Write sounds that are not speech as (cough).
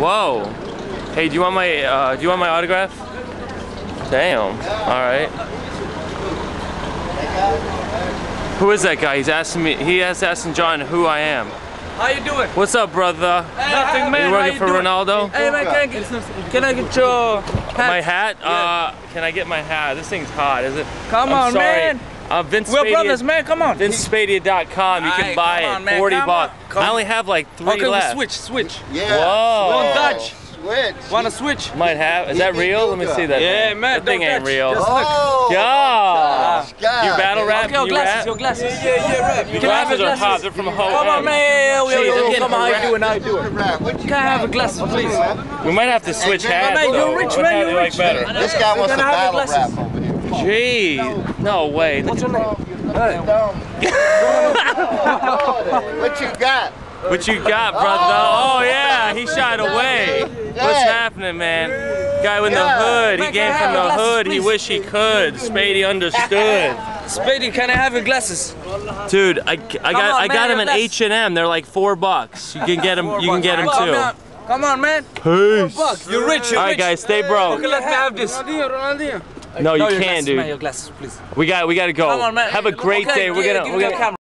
Whoa. Hey, do you want my uh, do you want my autograph? Damn. All right. Who is that guy? He's asking me. He has asking John who I am. How you doing? What's up, brother? Nothing, man. You working for doing? Ronaldo? Hey, man, can I get, can I get your hat? My hat? Uh, can I get my hat? This thing's hot, is it? Come I'm on, sorry. man. Uh, Vince We're Spadea- brothers, man. Come on. VinceSpadea.com. You can Aight, buy come it. on, man, 40 bucks. on. I only have like three Okay, left. switch, switch. Yeah. Whoa. Don't touch. Switch. Wanna switch? Might have. Is that real? Let me see that. Yeah, thing. man, That thing don't ain't real. Just- Oh. Yeah. God. You battle rap? Okay, your you glasses, rap? your glasses. Yeah, yeah, rap. Your glasses are hot. They're from Ho. Come on, man. Yo, yo, yo, Jeez, come on, how you doing? How you doing? Rap. What Can I have a glasses, please? We might have to switch Hey, hats. man, you're though. rich, man, hat you're do you like rich. This guy wants to Can I have your battle rap glasses? over here. Jeez. No way. What's your name? What you got? What you got, brother? Oh, oh, oh yeah, oh, he shied away. What's happening, man? Guy with the hood. He Man, came from the hood. He please? wish he could. Spady understood. (laughs) Spady, can I have your glasses? Dude, I, I got on, I got man, him at H and M. They're like four bucks. You can get them. You can get them too. Come on, man. Peace. You're rich, you're All right, rich. guys, stay broke. Okay, let me have this. No, you your can't, glasses, Man, dude. your glasses, please. We got we got to go. Come on, man. Have a great Okay, day. We're gonna we're gonna.